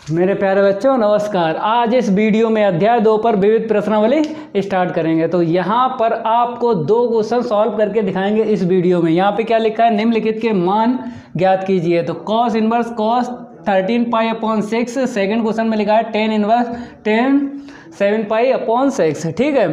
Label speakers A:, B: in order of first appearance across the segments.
A: मेरे प्यारे बच्चों, नमस्कार। आज इस वीडियो में अध्याय दो पर विविध प्रश्नावली स्टार्ट करेंगे। तो यहाँ पर आपको दो क्वेश्चन सॉल्व करके दिखाएँगे इस वीडियो में। यहाँ पे क्या लिखा है? निम्नलिखित के मान ज्ञात कीजिए। तो cos inverse cos thirteen pi upon six second question में लिखा है tan inverse tan seven pi upon six ठीक है?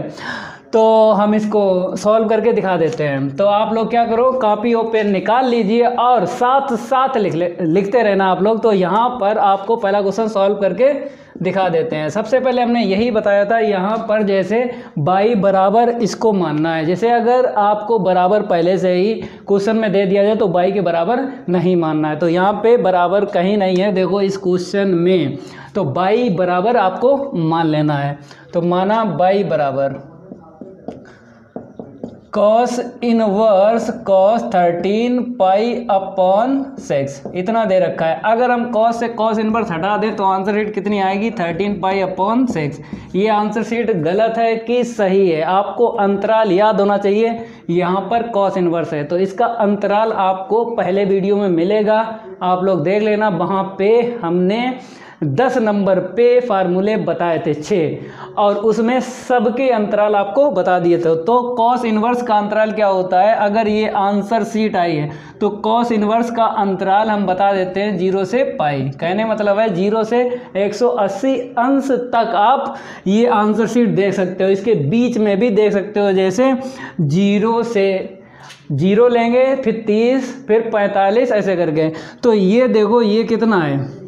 A: तो हम इसको सॉल्व करके दिखा देते हैं। तो आप लोग क्या करो कॉपी और पेन निकाल लीजिए और साथ साथ लिख ले, लिखते रहना आप लोग। तो यहाँ पर आपको पहला क्वेश्चन सॉल्व करके दिखा देते हैं। सबसे पहले हमने यही बताया था, यहाँ पर जैसे बाई बराबर इसको मानना है। जैसे अगर आपको बराबर पहले से ही क्वेश्चन में दे दिया जाए तो बाई के बराबर नहीं मानना है। तो यहाँ पे बराबर कहीं नहीं है। देखो इस क्वेश्चन में तो बाई बराबर आपको मान लेना है। तो माना बाई बराबर। Cos inverse cos thirteen pi upon six इतना दे रखा है। अगर हम कॉस से कॉस इनवर्स हटा दें तो आंसर शीट कितनी आएगी? थर्टीन पाई अपॉन सिक्स ये आंसर शीट गलत है कि सही है? आपको अंतराल याद होना चाहिए। यहाँ पर कॉस इनवर्स है। तो इसका अंतराल आपको पहले वीडियो में मिलेगा। आप लोग देख लेना। वहाँ पे हमने दस नंबर पे फार्मूले बताए थे छः और उसमें सबके अंतराल आपको बता दिए थे। तो कॉस इनवर्स का अंतराल क्या होता है? अगर ये आंसर सीट आई है तो कॉस इनवर्स का अंतराल हम बता देते हैं ज़ीरो से पाई। कहने मतलब है ज़ीरो से 180 अंश तक आप ये आंसर सीट देख सकते हो। इसके बीच में भी देख सकते हो, जैसे ज़ीरो से ज़ीरो लेंगे, फिर तीस, फिर पैंतालीस, ऐसे करके। तो ये देखो, ये कितना है?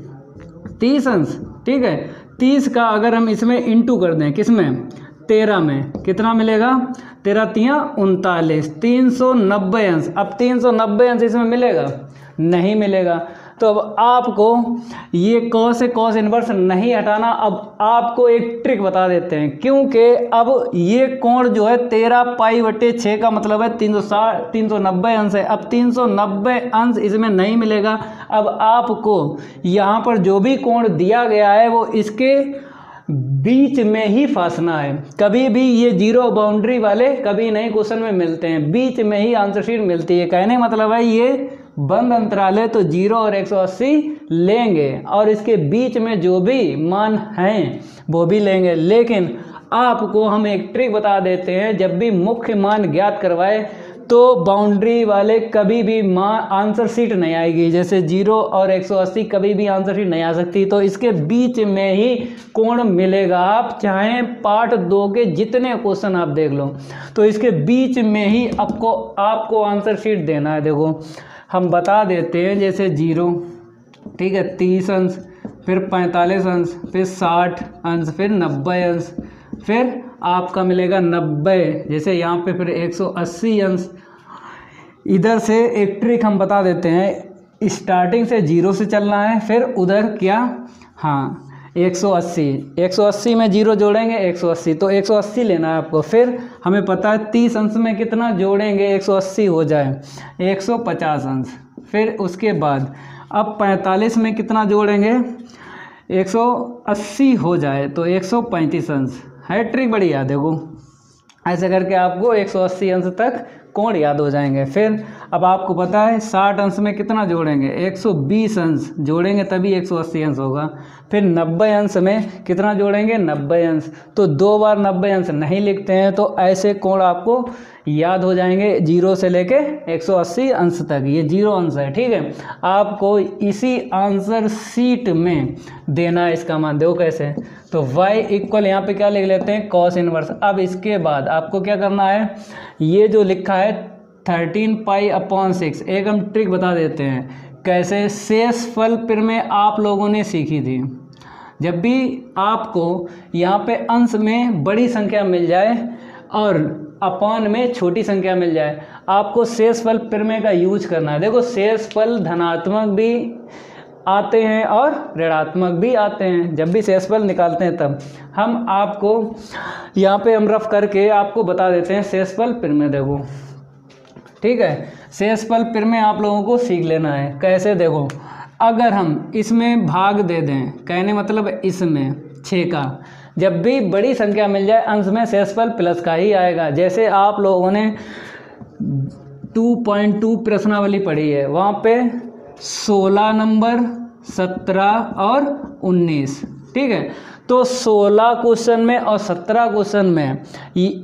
A: तीस अंश, ठीक है? तीस का अगर हम इसमें इंटू कर दें, किसमें? तेरह में। कितना मिलेगा? तेरह तिया उनतालीस। तीन सौ नब्बे अंश। अब तीन सौ नब्बे अंश इसमें मिलेगा? नहीं मिलेगा। तो अब आपको ये कॉस से कॉस इनवर्स नहीं हटाना, अब आपको एक ट्रिक बता देते हैं। क्योंकि अब ये कोण जो है तेरह पाई बटे छः का मतलब है तीन सौ साठ, तीन सौ नब्बे अंश है। अब तीन सौ नब्बे अंश इसमें नहीं मिलेगा। अब आपको यहाँ पर जो भी कोण दिया गया है, वो इसके बीच में ही फांसना है। कभी भी ये ज़ीरो बाउंड्री वाले कभी नहीं क्वेश्चन में मिलते हैं। बीच में ही आंसर शीट मिलती है। कहने मतलब है ये बंद अंतराल है तो ज़ीरो और 180 लेंगे और इसके बीच में जो भी मान हैं, वो भी लेंगे। लेकिन आपको हम एक ट्रिक बता देते हैं, जब भी मुख्य मान ज्ञात करवाए तो बाउंड्री वाले कभी भी मान आंसर सीट नहीं आएगी। जैसे ज़ीरो और 180 कभी भी आंसर सीट नहीं आ सकती तो इसके बीच में ही कोण मिलेगा। आप चाहें पार्ट दो के जितने क्वेश्चन आप देख लो तो इसके बीच में ही आपको आपको आंसर शीट देना है। देखो हम बता देते हैं जैसे ज़ीरो, ठीक है, तीस अंश, फिर पैंतालीस अंश, फिर साठ अंश, फिर नब्बे अंश, फिर आपका मिलेगा नब्बे, जैसे यहाँ पे फिर 180 अंश। इधर से एक ट्रिक हम बता देते हैं स्टार्टिंग से ज़ीरो से चलना है, फिर उधर क्या? हाँ 180 180 में ज़ीरो जोड़ेंगे 180 तो 180 लेना है आपको। फिर हमें पता है 30 अंश में कितना जोड़ेंगे 180 हो जाए। 150 अंश। फिर उसके बाद अब 45 में कितना जोड़ेंगे? 180 हो जाए तो 135 अंश। है ट्रिक बढ़िया, देखो। ऐसे करके आपको 180 अंश तक कोण याद हो जाएँगे। फिर अब आपको पता है 60 अंश में कितना जोड़ेंगे? 120 अंश। जोड़ेंगे तभी 180 अंश होगा। फिर 90 अंश में कितना जोड़ेंगे? 90 अंश। तो दो बार 90 अंश नहीं लिखते हैं तो ऐसे कोण आपको याद हो जाएँगे ज़ीरो से लेके 180 अंश तक। ये ज़ीरो अंश है, ठीक है? आपको इसी आंसर सीट में देना है इसका मान। दो कैसे। तो y इक्वल यहाँ पे क्या लिख लेते हैं? कॉस इनवर्स अब इसके बाद आपको क्या करना है? ये जो लिखा है थर्टीन पाई अपॉन सिक्स एक हम ट्रिक बता देते हैं। कैसे? शेष फल फिर में आप लोगों ने सीखी थी। जब भी आपको यहाँ पे अंश में बड़ी संख्या मिल जाए और अपान में छोटी संख्या मिल जाए। आपको शेष फल प्रमेय का यूज़ करना है। देखो शेष फल धनात्मक भी आते हैं और ऋणात्मक भी आते हैं। जब भी शेषफल निकालते हैं तब। हम आपको यहाँ पे हम रफ करके आपको बता देते हैं शेषफल प्रमेय, देखो। ठीक है? शेषफल प्रमेय आप लोगों को सीख लेना है। कैसे? देखो, अगर हम इसमें भाग दे दें, कहने मतलब इसमें छः का। जब भी बड़ी संख्या मिल जाए, अंश में शेषफल प्लस का ही आएगा। जैसे आप लोगों ने 2.2 प्रश्नावली पढ़ी है, वहाँ पे 16 नंबर, सत्रह और उन्नीस। ठीक है? तो 16 क्वेश्चन में और 17 क्वेश्चन में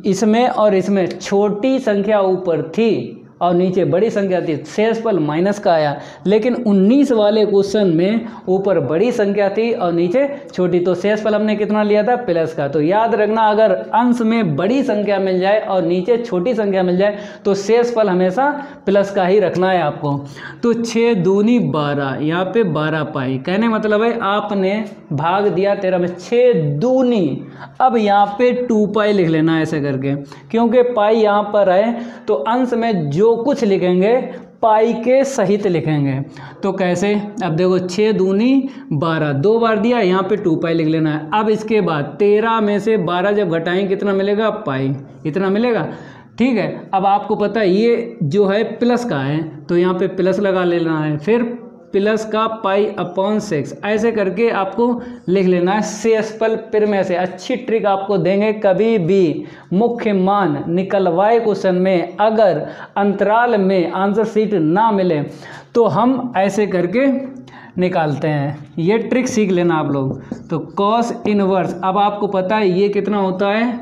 A: इसमें और इसमें छोटी संख्या ऊपर थी। और नीचे बड़ी संख्या थी। शेषफल माइनस का आया। लेकिन 19 वाले क्वेश्चन में ऊपर बड़ी संख्या थी और नीचे छोटी। तो शेषफल हमने कितना लिया था? प्लस का। तो याद रखना, अगर अंश में बड़ी संख्या मिल जाए और नीचे छोटी संख्या मिल जाए तो शेषफल हमेशा प्लस का ही रखना है आपको। तो छः दूनी बारह, यहाँ पे बारह पाई। कहने मतलब है, आपने भाग दिया तेरह में छः दूनी। अब यहाँ पे टू पाई लिख लेना ऐसे करके, क्योंकि पाई यहाँ पर है तो अंश में जो कुछ लिखेंगे, पाई के सहित लिखेंगे। तो कैसे? अब देखो छः दूनी बारह, दो बार दिया, यहाँ पे टू पाई लिख लेना है। अब इसके बाद तेरह में से बारह जब घटाएँगे कितना मिलेगा? पाई। इतना मिलेगा? ठीक है, अब आपको पता है, ये जो है प्लस का है तो यहाँ पे प्लस लगा लेना है। फिर प्लस का पाई अपॉन सिक्स। ऐसे करके आपको लिख लेना है सेसपल पिर में से अच्छी ट्रिक आपको देंगे कभी भी। मुख्य मान निकलवाए क्वेश्चन में अगर अंतराल में आंसर सीट ना मिले तो हम ऐसे करके निकालते हैं। ये ट्रिक सीख लेना आप लोग। तो कॉस इनवर्स अब आपको पता है ये कितना होता है?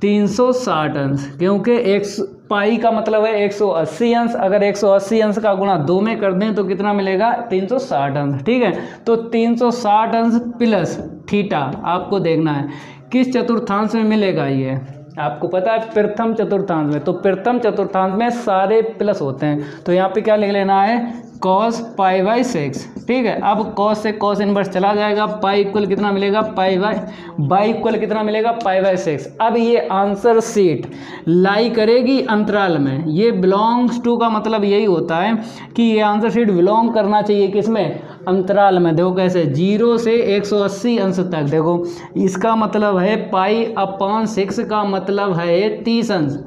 A: 360 अंश, क्योंकि एक पाई का मतलब है 180 अंश। अगर 180 अंश का गुणा दो में कर दें तो कितना मिलेगा? 360 अंश, ठीक है? तो 360 अंश प्लस थीटा आपको देखना है। किस चतुर्थांश में मिलेगा ये? आपको पता है प्रथम चतुर्थांश में। तो प्रथम चतुर्थांश में सारे प्लस होते हैं। तो यहाँ पे क्या लिख लेना है? कॉस पाई बाई सिक्स ठीक है? अब कॉस से कॉस इनवर्स चला जाएगा पाई इक्वल कितना मिलेगा? पाई बाई बाई इक्वल कितना मिलेगा? पाई बाई सिक्स अब ये आंसर सीट लाई करेगी अंतराल में। ये बिलोंग्स टू का मतलब यही होता है कि ये आंसर सीट बिलोंग करना चाहिए किसमें अंतराल में। देखो कैसे ज़ीरो से 180 अंश तक। देखो, इसका मतलब है पाई अपॉन सिक्स का मतलब है तीस अंश।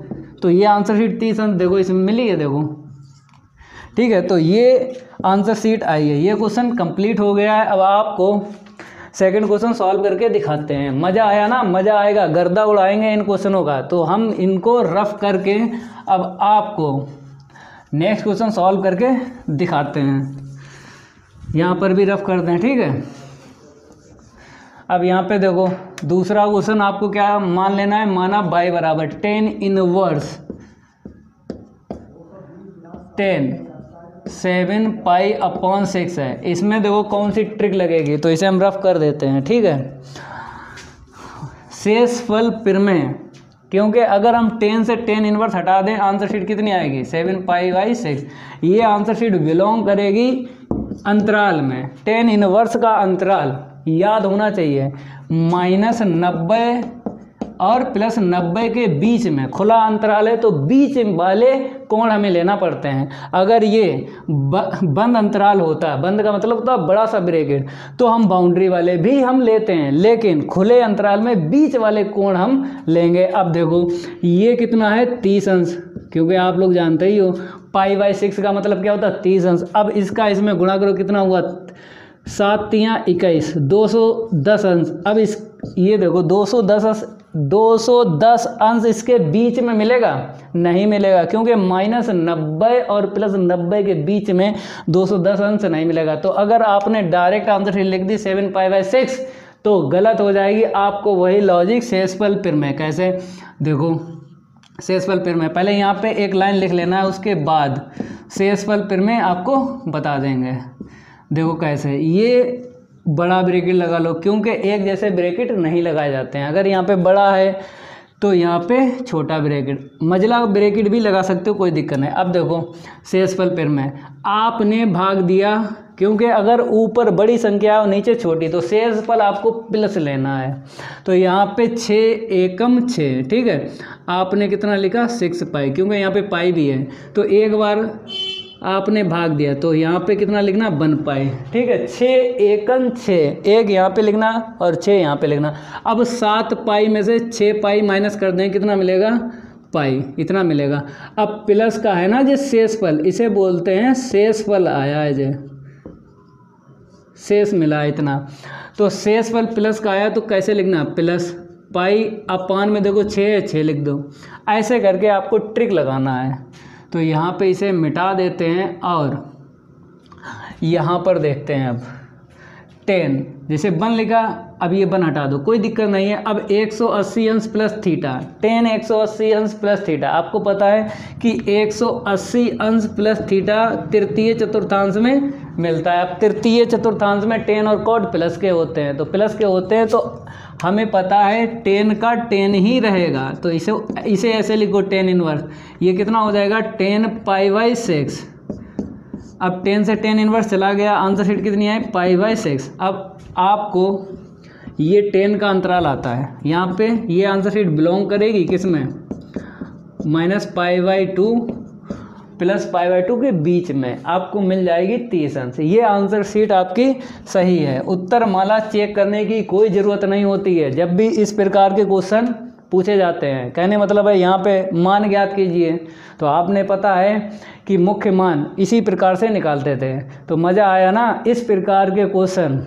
A: तो ये आंसर सीट तीस अंश, देखो, इसमें मिली है, देखो। ठीक है तो ये आंसर सीट आई है। ये क्वेश्चन कंप्लीट हो गया है। अब आपको सेकंड क्वेश्चन सॉल्व करके दिखाते हैं। मज़ा आया ना? मज़ा आएगा। गर्दा उड़ाएँगे इन क्वेश्चनों का। तो हम इनको रफ करके अब आपको नेक्स्ट क्वेश्चन सॉल्व करके दिखाते हैं। यहाँ पर भी रफ कर दें ठीक है? अब यहाँ पे देखो, दूसरा क्वेश्चन आपको क्या मान लेना है? माना बाई बराबर ten inverse ten seven pi upon six है। इसमें देखो कौन सी ट्रिक लगेगी तो इसे हम रफ कर देते हैं, ठीक है? शेष फल में, क्योंकि अगर हम टेन से टेन इनवर्स हटा दें आंसर शीट कितनी आएगी? Seven pi by six. ये आंसर शीट बिलोंग करेगी अंतराल में। टेन इनवर्स का अंतराल याद होना चाहिए। माइनस नब्बे और प्लस नब्बे के बीच में, खुला अंतराल है तो बीच वाले कोण हमें लेना पड़ते हैं। अगर ये बंद अंतराल होता है बंद का मतलब होता है बड़ा सा ब्रेकेट तो हम बाउंड्री वाले भी हम लेते हैं, लेकिन खुले अंतराल में बीच वाले कोण हम लेंगे। अब देखो, ये कितना है? तीस अंश, क्योंकि आप लोग जानते ही हो, पाई बाई सिक्स का मतलब क्या होता? है तीस अंश। अब इसका इसमें गुणा करो, कितना हुआ? सात तियाँ इक्कीस, दो सौ दस अंश। अब इस, ये देखो, दो सौ दस 210 अंश इसके बीच में मिलेगा? नहीं मिलेगा, क्योंकि माइनस नब्बे और प्लस नब्बे के बीच में 210 अंश नहीं मिलेगा। तो अगर आपने डायरेक्ट आंसर लिख दी सेवन फाइव बाई सिक्स तो गलत हो जाएगी आपको वही लॉजिक सेसपल पिर में। कैसे? देखो सेसपल पिर में। पहले यहाँ पे एक लाइन लिख लेना है उसके बाद सेसपल पिर में आपको बता देंगे। देखो कैसे, ये बड़ा ब्रेकेट लगा लो, क्योंकि एक जैसे ब्रेकेट नहीं लगाए जाते हैं। अगर यहाँ पे बड़ा है तो यहाँ पे छोटा ब्रेकेट। मजला ब्रेकेट भी लगा सकते हो, कोई दिक्कत नहीं। अब देखो, शेषफल पेर में। आपने भाग दिया, क्योंकि अगर ऊपर बड़ी संख्या और नीचे छोटी तो शेषफल आपको प्लस लेना है। तो यहाँ पे छः एकम छः, ठीक है? आपने कितना लिखा? सिक्स पाई क्योंकि यहाँ पे पाई भी है। तो एक बार आपने भाग दिया तो यहाँ पे कितना लिखना? बन पाए। ठीक है छः एकन छः एक यहाँ पे लिखना और छः यहाँ पे लिखना। अब सात पाई में से छः पाई माइनस कर दें, कितना मिलेगा? पाई, इतना मिलेगा। अब प्लस का है ना जो शेष फल इसे बोलते हैं शेष फल आया है जो। शेष मिला इतना। तो शेष फल प्लस का आया तो कैसे लिखना? प्लस पाई अपान में देखो छः छः लिख दो। ऐसे करके आपको ट्रिक लगाना है। तो यहाँ पे इसे मिटा देते हैं और यहाँ पर देखते हैं अब टेन। जैसे बन लिखा, अब ये बन हटा दो, कोई दिक्कत नहीं है। अब 180 अंश प्लस थीटा टेन 180 अंश प्लस थीटा आपको पता है कि 180 अंश प्लस थीटा तृतीय चतुर्थांश में मिलता है। अब तृतीय चतुर्थांश में टेन और कॉड प्लस के होते हैं। तो प्लस के होते हैं तो हमें पता है टेन का टेन ही रहेगा। तो इसे इसे ऐसे लिखो टेन इनवर्स ये कितना हो जाएगा? टेन पाई बाई सिक्स अब टेन से टेन इनवर्स चला गया आंसर शीट कितनी है? पाई बाई सिक्स अब आपको ये टेन का अंतराल आता है। यहाँ पे ये आंसर शीट बिलोंग करेगी किसमें? Minus pi by two plus pi by two के बीच में। आपको मिल जाएगी तीस अंश ये आंसर शीट आपकी सही है। उत्तर माला चेक करने की कोई ज़रूरत नहीं होती है। जब भी इस प्रकार के क्वेश्चन पूछे जाते हैं। कहने मतलब है, यहाँ पे मान ज्ञात कीजिए। तो आपने पता है कि मुख्य मान इसी प्रकार से निकालते थे। तो मज़ा आया ना इस प्रकार के क्वेश्चन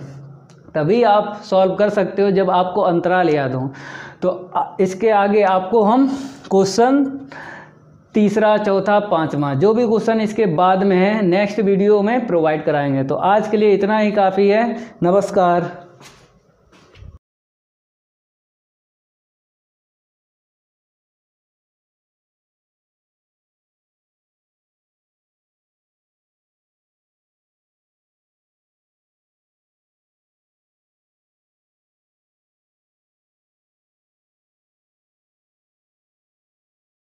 A: तभी आप सॉल्व कर सकते हो जब आपको अंतराल याद हो। तो इसके आगे आपको हम क्वेश्चन तीसरा, चौथा, पाँचवा, जो भी क्वेश्चन इसके बाद में है नेक्स्ट वीडियो में प्रोवाइड कराएँगे। तो आज के लिए इतना ही, काफ़ी है। नमस्कार।